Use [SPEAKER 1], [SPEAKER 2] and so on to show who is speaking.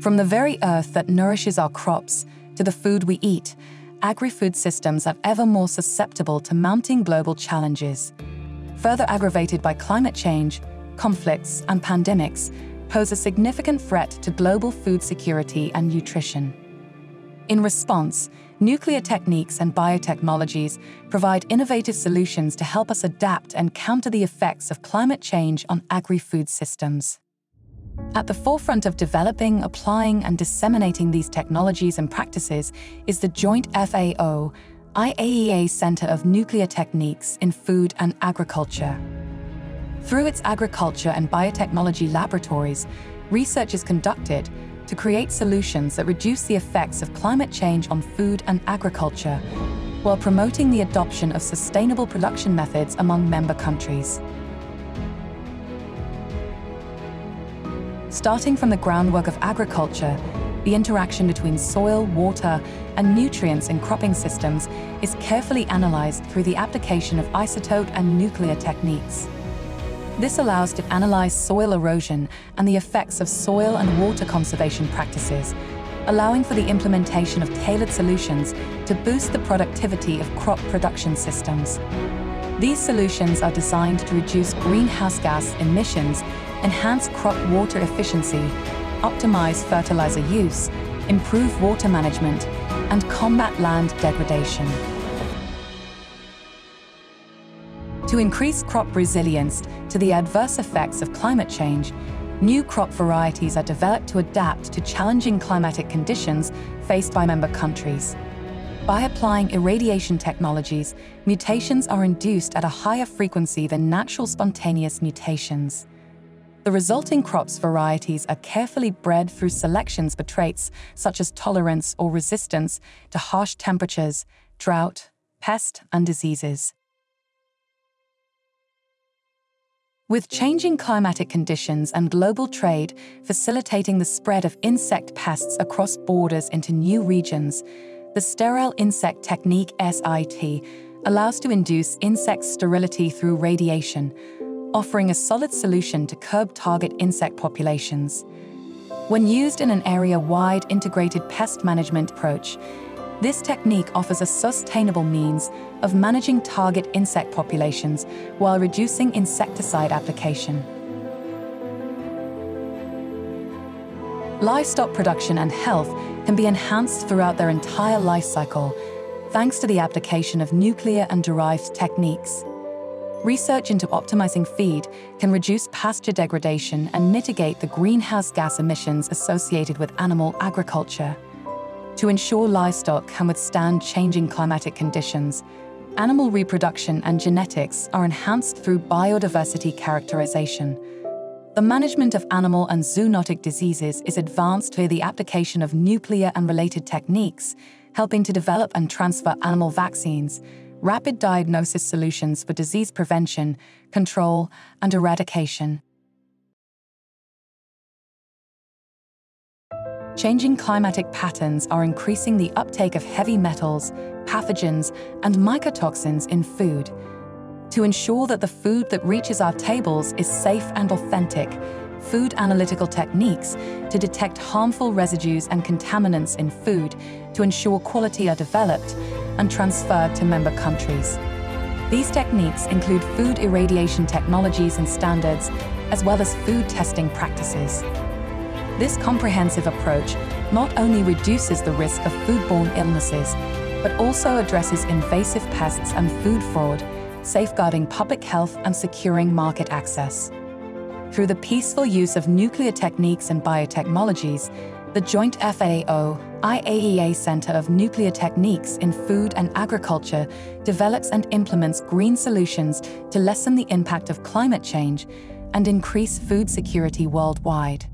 [SPEAKER 1] From the very earth that nourishes our crops to the food we eat, agri-food systems are ever more susceptible to mounting global challenges. Further aggravated by climate change, conflicts, and pandemics, pose a significant threat to global food security and nutrition. In response, nuclear techniques and biotechnologies provide innovative solutions to help us adapt and counter the effects of climate change on agri-food systems. At the forefront of developing, applying, and disseminating these technologies and practices is the joint FAO IAEA Center of Nuclear Techniques in Food and Agriculture. Through its agriculture and biotechnology laboratories, research is conducted to create solutions that reduce the effects of climate change on food and agriculture, while promoting the adoption of sustainable production methods among member countries. Starting from the groundwork of agriculture, the interaction between soil, water, and nutrients in cropping systems is carefully analyzed through the application of isotope and nuclear techniques. This allows to analyze soil erosion and the effects of soil and water conservation practices, allowing for the implementation of tailored solutions to boost the productivity of crop production systems. These solutions are designed to reduce greenhouse gas emissions, enhance crop water efficiency, optimize fertilizer use, improve water management, and combat land degradation. To increase crop resilience to the adverse effects of climate change, new crop varieties are developed to adapt to challenging climatic conditions faced by member countries. By applying irradiation technologies, mutations are induced at a higher frequency than natural spontaneous mutations. The resulting crops varieties are carefully bred through selections for traits such as tolerance or resistance to harsh temperatures, drought, pest, and diseases. With changing climatic conditions and global trade facilitating the spread of insect pests across borders into new regions, the sterile insect technique SIT allows to induce insect sterility through radiation, offering a solid solution to curb target insect populations. When used in an area-wide integrated pest management approach, this technique offers a sustainable means of managing target insect populations while reducing insecticide application. Livestock production and health can be enhanced throughout their entire life cycle, thanks to the application of nuclear and derived techniques. Research into optimizing feed can reduce pasture degradation and mitigate the greenhouse gas emissions associated with animal agriculture. To ensure livestock can withstand changing climatic conditions, animal reproduction and genetics are enhanced through biodiversity characterization. The management of animal and zoonotic diseases is advanced via the application of nuclear and related techniques, helping to develop and transfer animal vaccines, rapid diagnosis solutions for disease prevention, control, and eradication. Changing climatic patterns are increasing the uptake of heavy metals, pathogens, and mycotoxins in food. To ensure that the food that reaches our tables is safe and authentic, food analytical techniques to detect harmful residues and contaminants in food to ensure quality are developed and transferred to member countries. These techniques include food irradiation technologies and standards, as well as food testing practices. This comprehensive approach not only reduces the risk of foodborne illnesses, but also addresses invasive pests and food fraud, safeguarding public health and securing market access. Through the peaceful use of nuclear techniques and biotechnologies, the joint FAO IAEA Center of Nuclear Techniques in Food and Agriculture develops and implements green solutions to lessen the impact of climate change and increase food security worldwide.